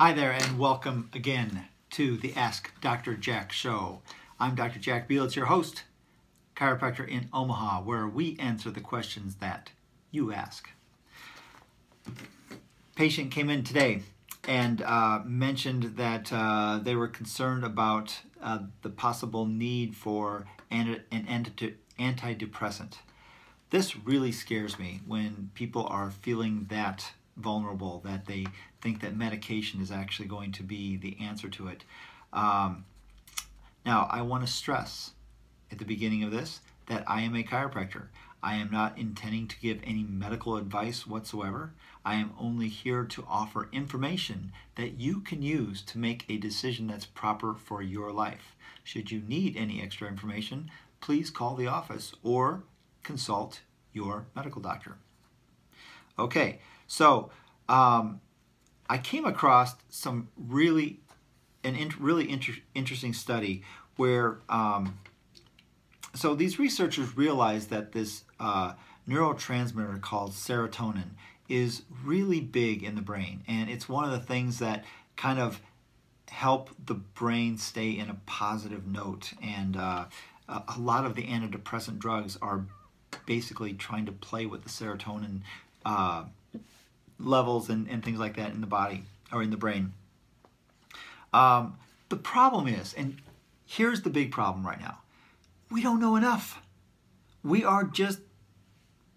Hi there, and welcome again to the Ask Dr. Jack show. I'm Dr. Jack Belitz, your host, chiropractor in Omaha, where we answer the questions that you ask. Patient came in today and uh, mentioned that uh, they were concerned about uh, the possible need for an, an antidepressant. This really scares me when people are feeling that vulnerable, that they think that medication is actually going to be the answer to it. Um, now, I want to stress at the beginning of this that I am a chiropractor. I am not intending to give any medical advice whatsoever. I am only here to offer information that you can use to make a decision that's proper for your life. Should you need any extra information, please call the office or consult your medical doctor. Okay, so um, I came across some really an in, really inter interesting study where um, so these researchers realized that this uh, neurotransmitter called serotonin is really big in the brain, and it's one of the things that kind of help the brain stay in a positive note. And uh, a lot of the antidepressant drugs are basically trying to play with the serotonin uh, levels and, and things like that in the body or in the brain. Um, the problem is, and here's the big problem right now we don't know enough. We are just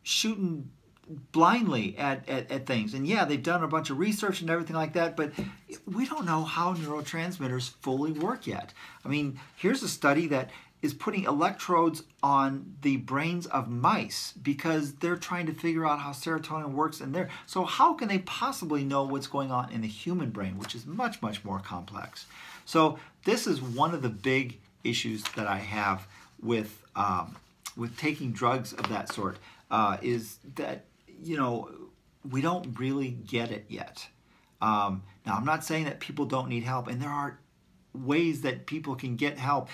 shooting blindly at, at, at, things. And yeah, they've done a bunch of research and everything like that, but we don't know how neurotransmitters fully work yet. I mean, here's a study that is putting electrodes on the brains of mice because they're trying to figure out how serotonin works in there. So how can they possibly know what's going on in the human brain, which is much, much more complex? So this is one of the big issues that I have with um, with taking drugs of that sort uh, is that you know we don't really get it yet. Um, now I'm not saying that people don't need help, and there are ways that people can get help.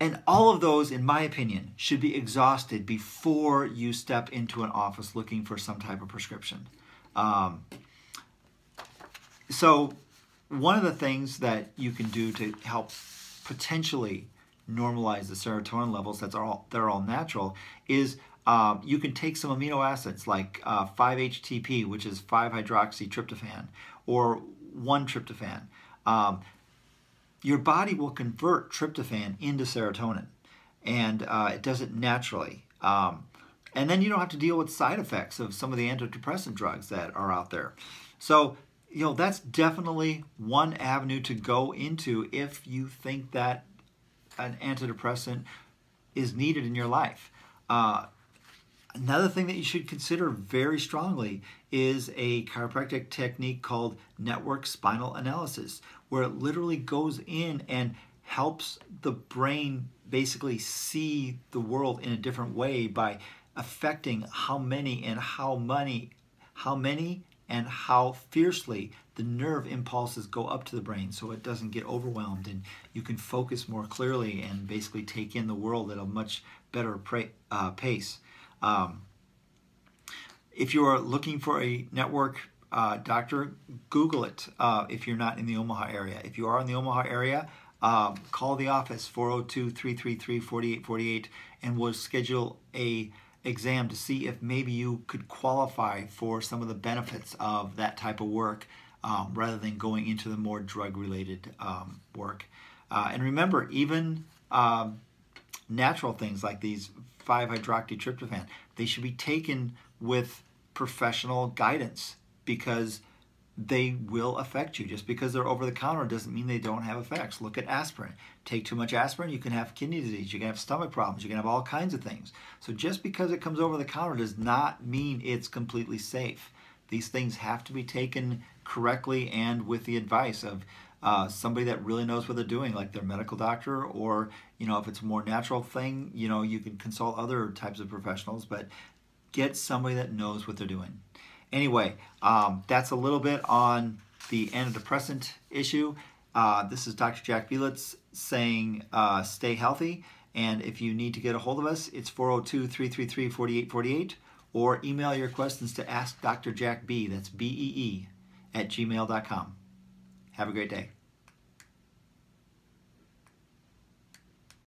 And all of those, in my opinion, should be exhausted before you step into an office looking for some type of prescription. Um, so, one of the things that you can do to help potentially normalize the serotonin levels that's all they're all natural is um, you can take some amino acids like uh, 5-HTP, which is 5-hydroxytryptophan, or L-tryptophan. Um, your body will convert tryptophan into serotonin, and uh, it does it naturally. Um, and then you don't have to deal with side effects of some of the antidepressant drugs that are out there. So, you know, that's definitely one avenue to go into if you think that an antidepressant is needed in your life. Uh, another thing that you should consider very strongly is a chiropractic technique called network spinal analysis, where it literally goes in and helps the brain basically see the world in a different way by affecting how many and how many how many and how fiercely the nerve impulses go up to the brain so it doesn't get overwhelmed and you can focus more clearly and basically take in the world at a much better uh, pace. Um, if you are looking for a network uh, doctor, Google it uh, if you're not in the Omaha area. If you are in the Omaha area, um, call the office 402-333-4848 and we'll schedule a exam to see if maybe you could qualify for some of the benefits of that type of work um, rather than going into the more drug-related um, work. Uh, and remember, even um, natural things like these 5-hydroxytryptophan, they should be taken with professional guidance because they will affect you. Just because they're over the counter doesn't mean they don't have effects. Look at aspirin. Take too much aspirin, you can have kidney disease, you can have stomach problems, you can have all kinds of things. So just because it comes over the counter does not mean it's completely safe. These things have to be taken correctly and with the advice of uh, somebody that really knows what they're doing, like their medical doctor, or you know, if it's a more natural thing, you know, you can consult other types of professionals, but get somebody that knows what they're doing. Anyway, um, that's a little bit on the antidepressant issue. Uh, this is Dr. Jack Belitz saying uh, stay healthy. And if you need to get a hold of us, it's 402 333 4848 or email your questions to Ask Dr. Jack B. That's B E E at gmail.com. Have a great day.